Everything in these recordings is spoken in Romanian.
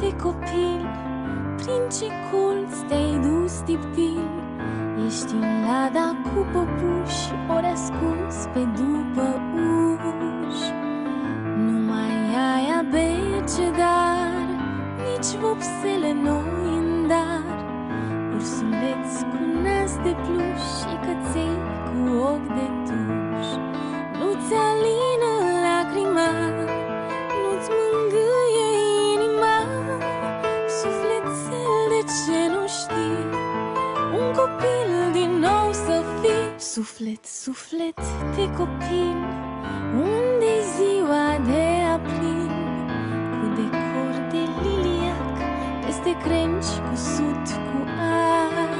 de copil Prin ce colț te-ai dus tiptil Ești în lada cu păpuși Ori ascuns pe după uși Nu mai ai abecedar Nici vopsele noi în dar. Ursuleți cu nas de pluș Și căței cu ochi de tuș Suflet, suflet de copil unde ziua de aplin Cu decor de liliac Peste crengi cu sut cu ac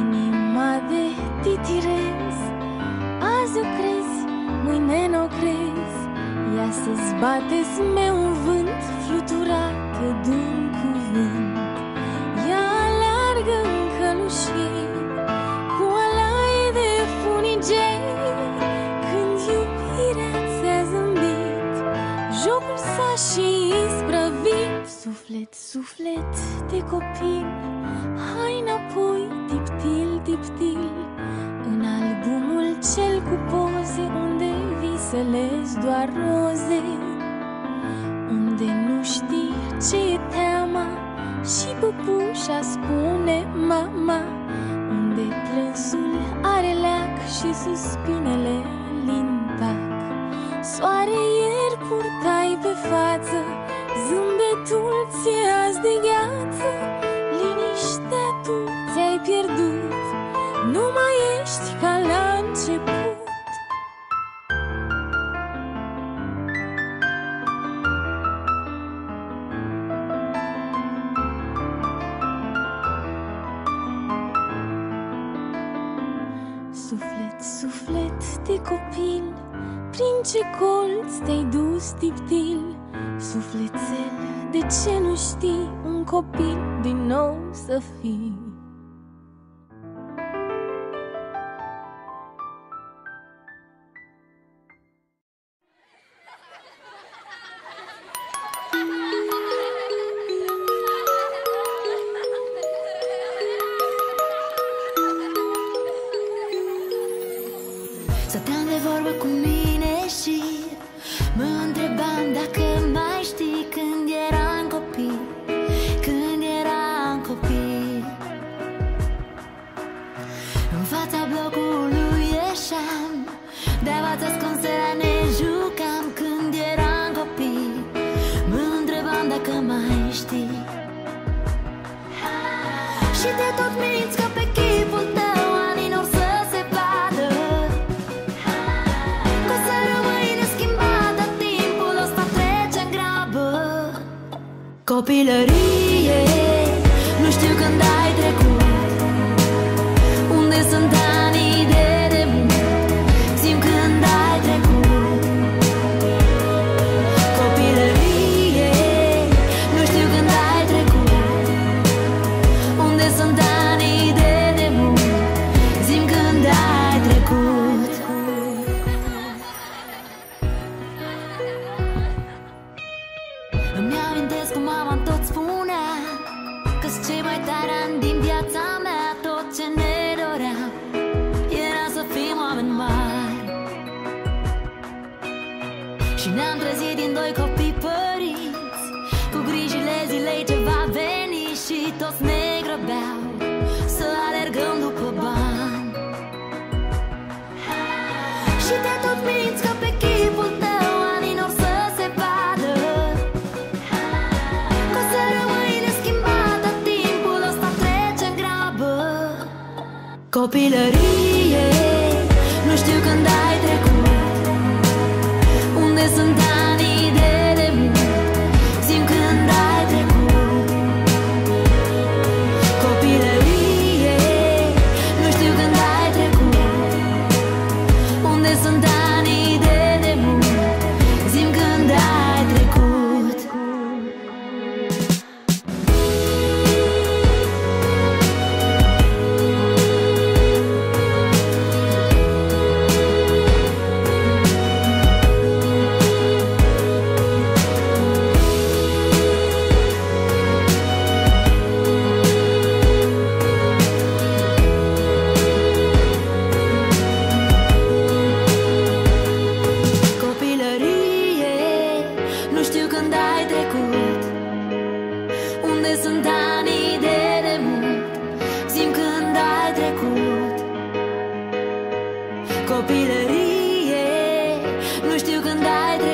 Inima de titirez Azi o crezi, mâine n-o crezi. Ea se-ți bate zmeu visele doar roze Unde nu știi ce e teama. Și păpușa spune mama Unde plânsul are leac Și suspinele lintac Soare ieri purtai pe față Zâmbetul ți-e azi de gheață. Liniștea tu ți-ai pierdut de copil Prin ce colț te-ai dus tiptil. Sufletel, de ce nu știi Un copil din nou să fii Și te tot minți că pe chipul tău anii n-or să se vadă. Că o să rămâi neschimbat Dar timpul ăsta trece în grabă. Copilărie amintesc cum mama tot spunea Că-s cei mai tare ani din viața mea. Tot ce ne doream Era să fim oameni mari. Și ne-am trezit din doi copii Copilărie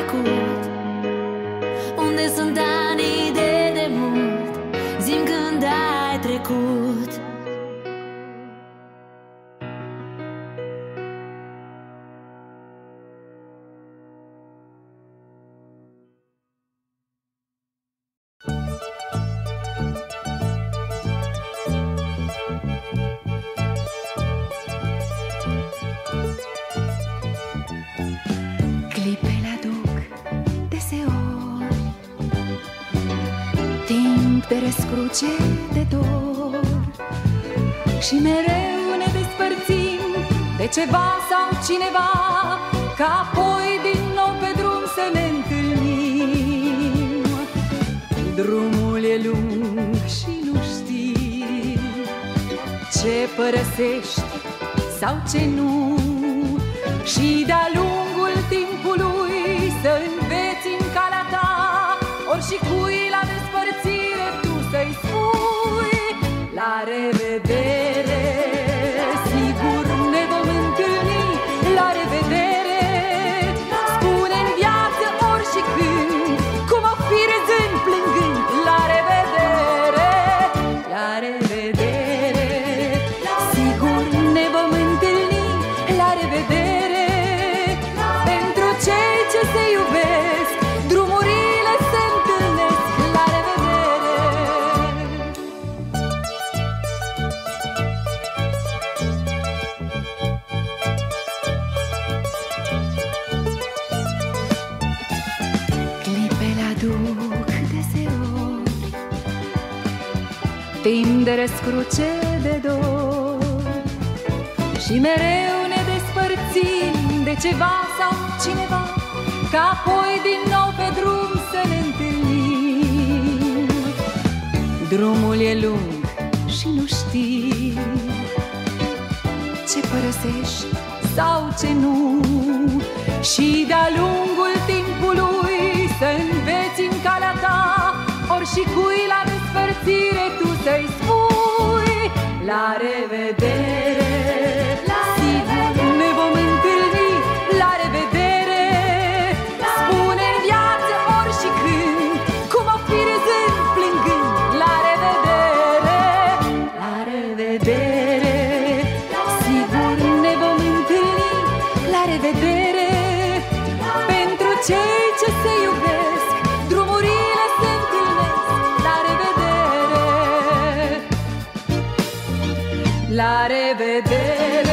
ai Timp de răscruce de dor Și mereu ne despărțim de ceva sau cineva Ca apoi din nou pe drum să ne întâlnim. Drumul e lung și nu știi Ce părăsești sau ce nu Și de-a lungul Timp de răscruce de dor. Și mereu ne despărțim de ceva sau cineva Ca apoi din nou pe drum să ne întâlnim. Drumul e lung și nu știi Ce părăsești sau ce nu. Și de-a lungul timpului să înveți în calea ta Ori și cui la La revedere La revedere